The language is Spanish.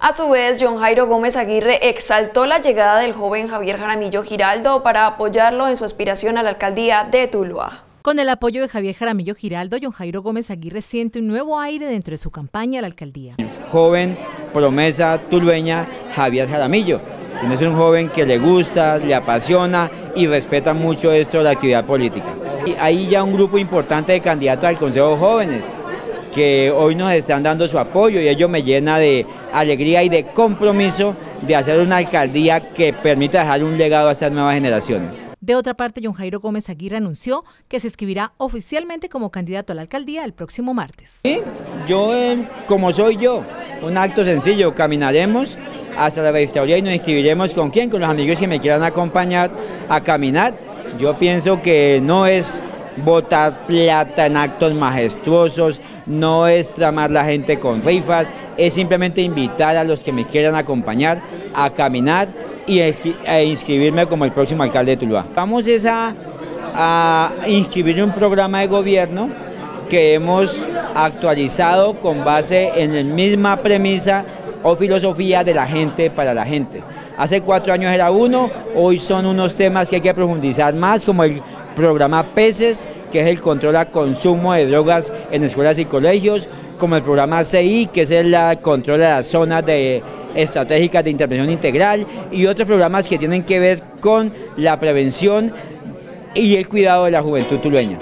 A su vez, John Jairo Gómez Aguirre exaltó la llegada del joven Javier Jaramillo Giraldo para apoyarlo en su aspiración a la alcaldía de Tuluá. Con el apoyo de Javier Jaramillo Giraldo, John Jairo Gómez Aguirre siente un nuevo aire dentro de su campaña a la alcaldía. Joven promesa tulueña Javier Jaramillo, quien es un joven que le gusta, le apasiona y respeta mucho esto de la actividad política. Y hay ya un grupo importante de candidatos al Consejo de Jóvenes que hoy nos están dando su apoyo y ello me llena de alegría y de compromiso de hacer una alcaldía que permita dejar un legado a estas nuevas generaciones. De otra parte, John Jairo Gómez Aguirre anunció que se inscribirá oficialmente como candidato a la alcaldía el próximo martes. Sí, yo, eh, como soy yo, un acto sencillo, caminaremos hasta la registraduría y nos inscribiremos con quién, con los amigos que me quieran acompañar a caminar. Yo pienso que no es botar plata en actos majestuosos, no es tramar la gente con rifas, es simplemente invitar a los que me quieran acompañar a caminar y a inscribirme como el próximo alcalde de Tuluá. Vamos a, a inscribir un programa de gobierno que hemos actualizado con base en la misma premisa o filosofía de la gente para la gente. Hace cuatro años era uno, hoy son unos temas que hay que profundizar más, como el programa PECES, que es el control al consumo de drogas en escuelas y colegios, como el programa CI, que es el control de las zonas de estratégicas de intervención integral y otros programas que tienen que ver con la prevención y el cuidado de la juventud tulueña.